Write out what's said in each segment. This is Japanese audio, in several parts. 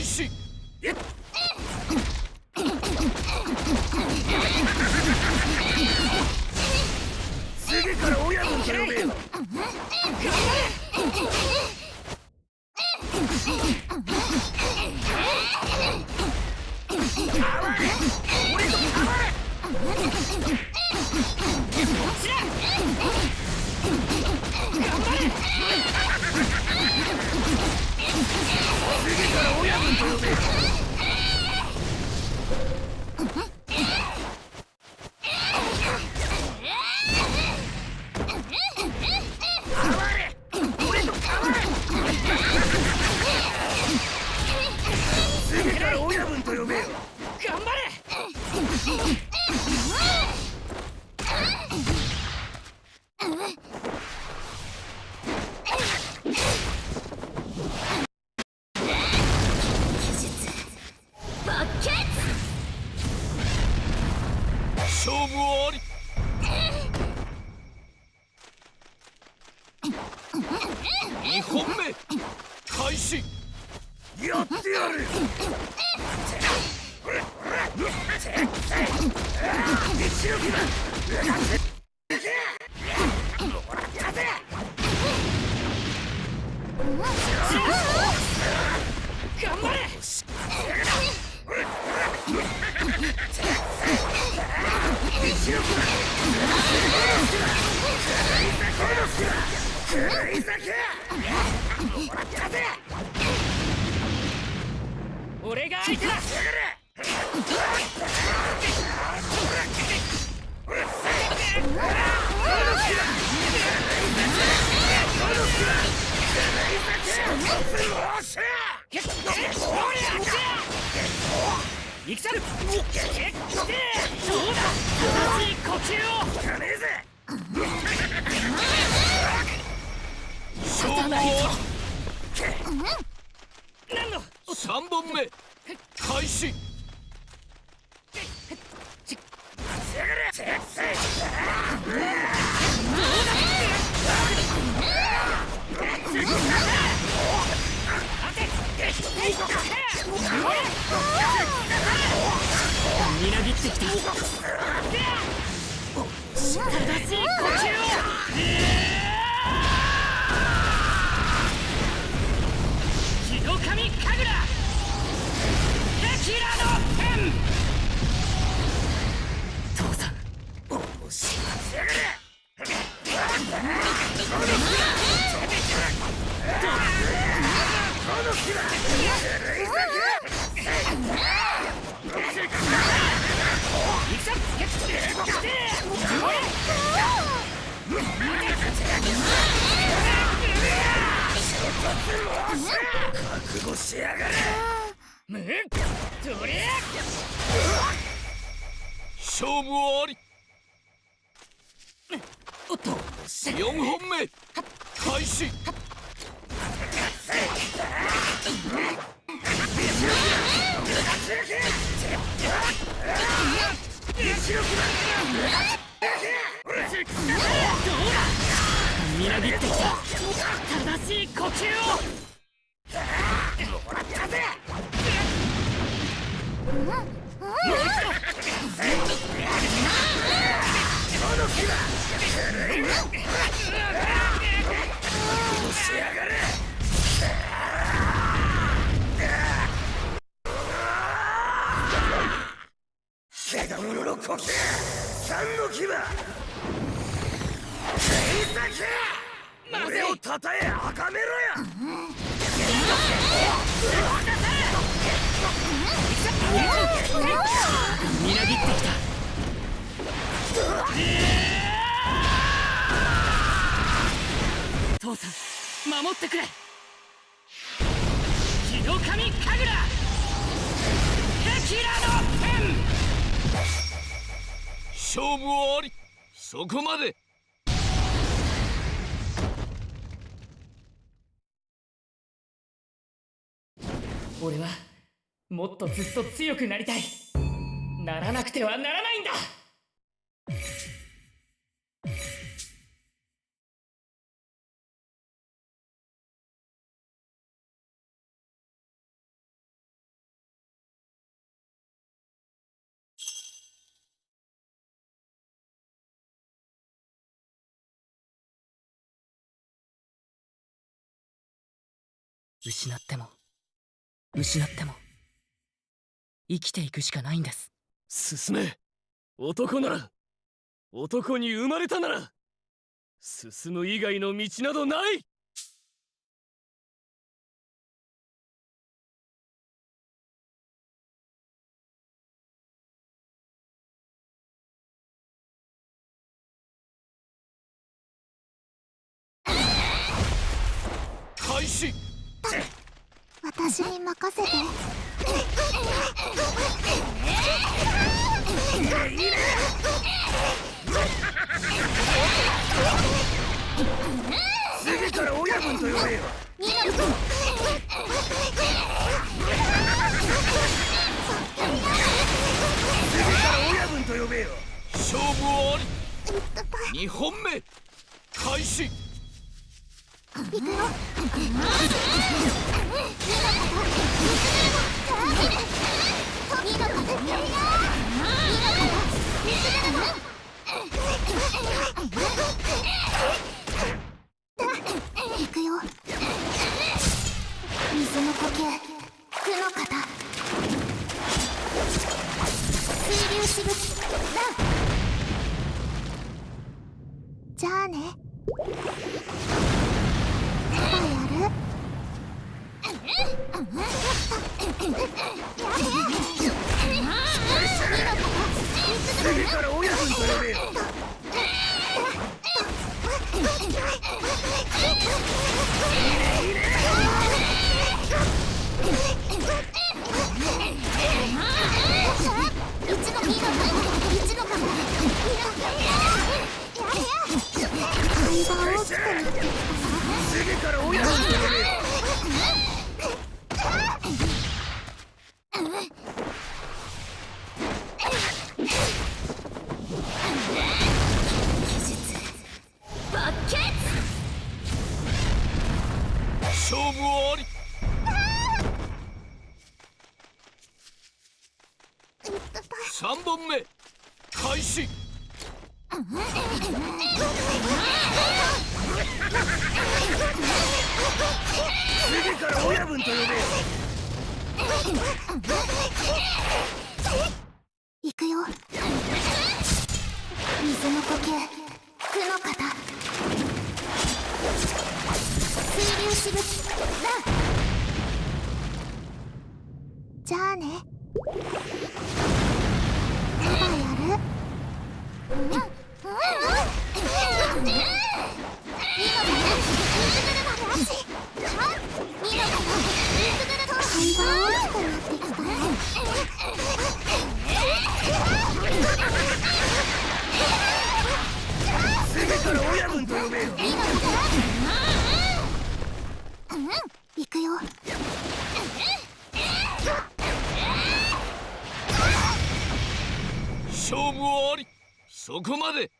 開始。と呼べ。よ頑張れ。バケ勝負あり。二本目。開始。やってやる《うるさく!》開始。みなぎってきた。正しい呼吸をしやがれ。むっどりゃ。勝負あり。おっと四本目。開始。みなぎってきた。正しい呼吸を。みなぎってきた父さん守ってくれ。木の神神楽。テキラのペン勝負あり。そこまで。俺はもっとずっと強くなりたい。ならなくてはならないんだ失っても失っても生きていくしかないんです。進め。男なら男に生まれたなら進む以外の道などない。私に任せて次から親分と呼べよ次から親分と呼べよ勝負あり2本目開始じゃあね。Mm-hmm. そこまで。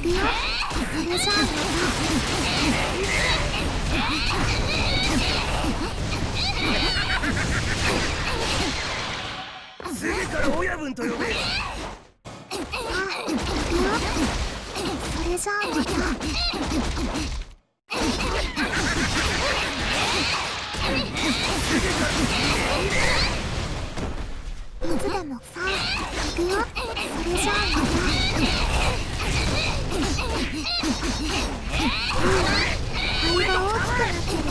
それじゃあ次から親分と呼べ。よ行くよそれじゃあまたいつでもさ行くよそれじゃあまた肺が大きくなってる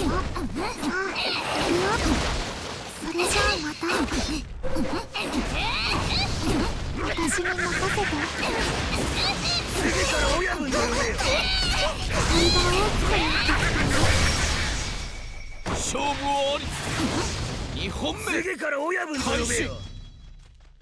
よさあ行くよそれじゃあまた私に任せて次から親分と呼べよ肺が大きくなって勝負あり2本目。次から親分と呼べよ。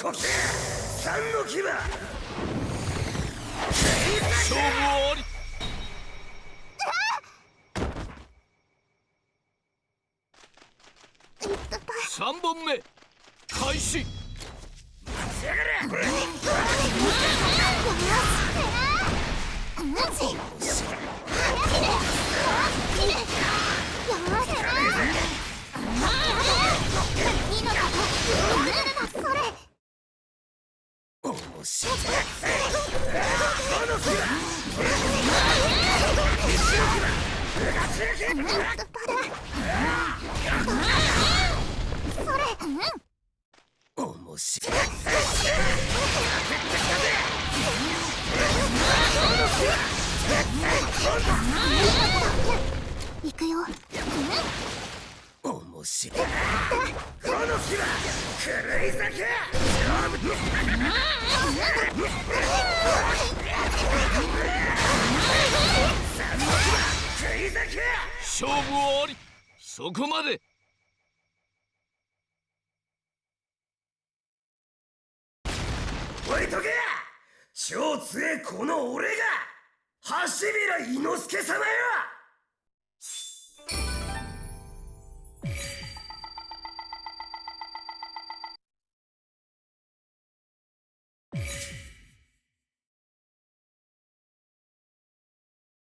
呼吸三の牙。勝負あり。三本目。開始行くよ面白いこの牙狂い酒勝負勝負あり。そこまで。置いとけ超強えこの俺が。橋平伊之助様よ